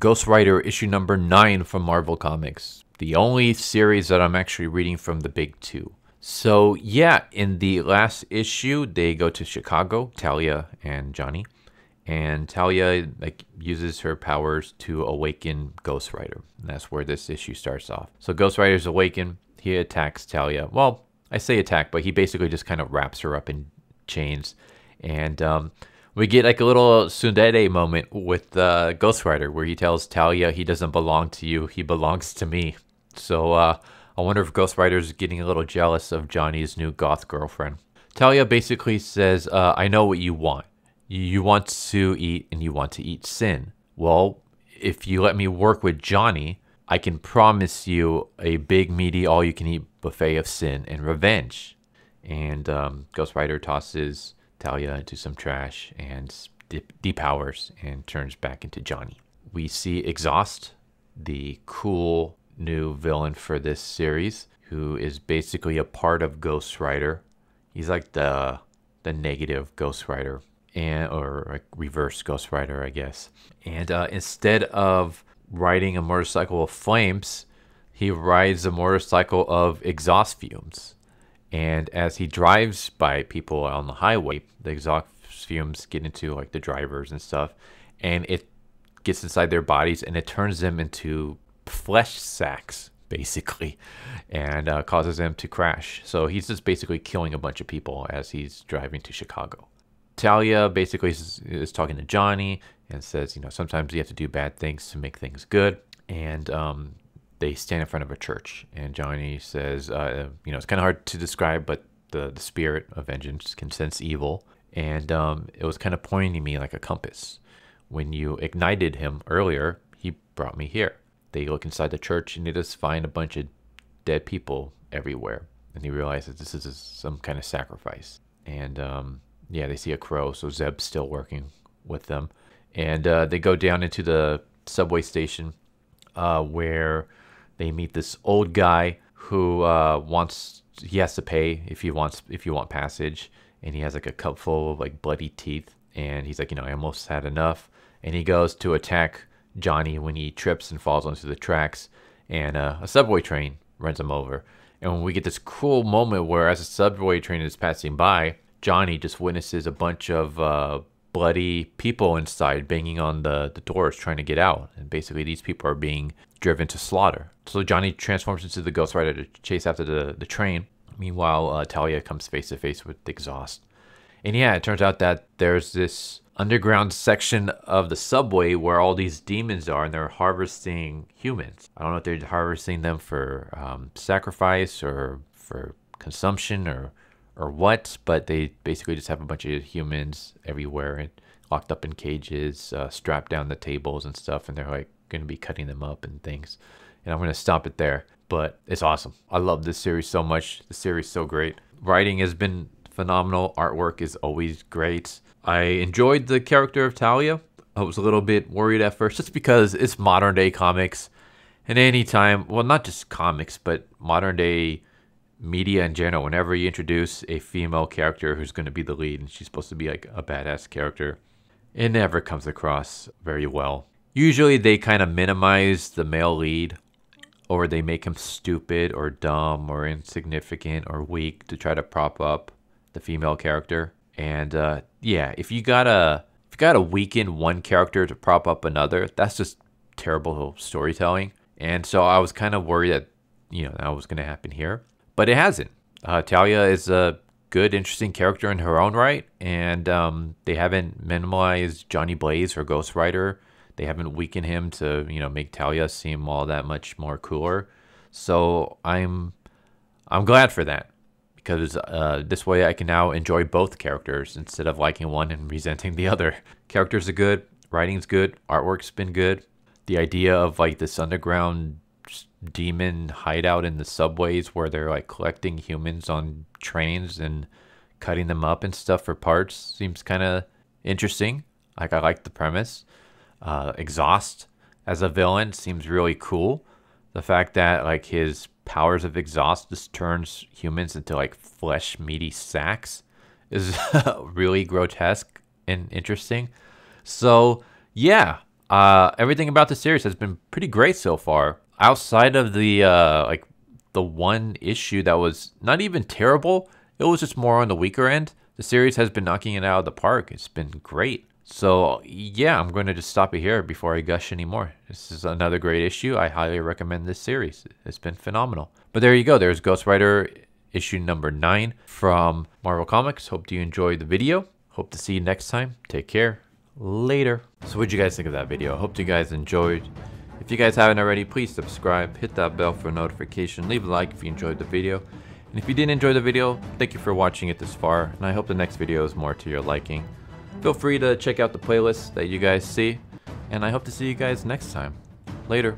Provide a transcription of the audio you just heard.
Ghost Rider issue number 9 from Marvel Comics. The only series that I'm actually reading from the big two. So, yeah, in the last issue, they go to Chicago, Talia and Johnny. And Talia like uses her powers to awaken Ghost Rider. And that's where this issue starts off. So Ghost Rider's awakened. He attacks Talia. Well, I say attack, but he basically just kind of wraps her up in chains. And um, we get like a little tsundere moment with uh, Ghost Rider where he tells Talia he doesn't belong to you, he belongs to me. So uh, I wonder if Ghost Rider's getting a little jealous of Johnny's new goth girlfriend. Talia basically says, uh, I know what you want. You want to eat and you want to eat sin. Well, if you let me work with Johnny, I can promise you a big, meaty, all you can eat buffet of sin and revenge. And um, Ghost Rider tosses Talia into some trash and depowers and turns back into Johnny. We see Exhaust, the cool new villain for this series, who is basically a part of Ghost Rider. He's like the the negative Ghost Rider and or like reverse Ghost Rider, I guess. And uh, instead of riding a motorcycle of flames, he rides a motorcycle of exhaust fumes. And as he drives by people on the highway, the exhaust fumes get into like the drivers and stuff, and it gets inside their bodies and it turns them into flesh sacks basically and uh, causes them to crash. So he's just basically killing a bunch of people as he's driving to chicago. Talia basically is, is talking to johnny and says you know sometimes you have to do bad things to make things good. And um, they stand in front of a church and johnny says uh, you know it's kind of hard to describe but the, the spirit of vengeance can sense evil and um, it was kind of pointing me like a compass when you ignited him earlier he brought me here they look inside the church and they just find a bunch of dead people everywhere. And he realizes this is some kind of sacrifice. And um, yeah, they see a crow, so Zeb's still working with them. And uh, they go down into the subway station uh, where they meet this old guy who uh, wants he has to pay if he wants if you want passage. And he has like a cup full of like bloody teeth. And he's like you know i almost had enough. And he goes to attack Johnny when he trips and falls onto the tracks, and uh, a subway train runs him over. And we get this cool moment where, as a subway train is passing by, Johnny just witnesses a bunch of uh, bloody people inside banging on the, the doors trying to get out. And basically, these people are being driven to slaughter. So Johnny transforms into the Ghost Rider to chase after the, the train. Meanwhile, uh, Talia comes face to face with Exhaust. And yeah, it turns out that there's this underground section of the subway where all these demons are and they're harvesting humans. I don't know if they're harvesting them for um, sacrifice or for consumption or or what, but they basically just have a bunch of humans everywhere and locked up in cages, uh, strapped down the tables and stuff, and they're like going to be cutting them up and things. And I'm going to stop it there. But it's awesome. I love this series so much. The series so great. Writing has been phenomenal. Artwork is always great. I enjoyed the character of Talia. I was a little bit worried at first just because it's modern day comics. And anytime, well, not just comics, but modern day media in general, whenever you introduce a female character who's going to be the lead and she's supposed to be like a badass character, it never comes across very well. Usually they kind of minimize the male lead or they make him stupid or dumb or insignificant or weak to try to prop up the female character. And uh, yeah, if you gotta if you gotta weaken one character to prop up another, that's just terrible storytelling. And so I was kind of worried that you know that was gonna happen here, but it hasn't. Uh, Talia is a good, interesting character in her own right, and um, they haven't minimalized Johnny Blaze or Ghost Rider. They haven't weakened him to you know make Talia seem all that much more cooler. So I'm I'm glad for that because uh, this way I can now enjoy both characters instead of liking one and resenting the other. Characters are good, writing's good, artwork's been good. The idea of like this underground demon hideout in the subways where they're like collecting humans on trains and cutting them up and stuff for parts seems kind of interesting. Like I like the premise. Uh, Exhaust as a villain seems really cool. The fact that like his powers of exhaust just turns humans into like flesh meaty sacks is really grotesque and interesting. So yeah, uh, everything about the series has been pretty great so far. Outside of the uh, like the one issue that was not even terrible, it was just more on the weaker end. The series has been knocking it out of the park. It's been great. So yeah, I'm going to just stop it here before I gush anymore. This is another great issue. I highly recommend this series. It's been phenomenal. But there you go. There's Ghost Rider issue number nine from Marvel Comics. Hope you enjoyed the video. Hope to see you next time. Take care. Later. So what did you guys think of that video? I hope you guys enjoyed. If you guys haven't already, please subscribe, hit that bell for notification, leave a like if you enjoyed the video. And if you didn't enjoy the video, thank you for watching it this far, and I hope the next video is more to your liking. Feel free to check out the playlist that you guys see, and I hope to see you guys next time. Later.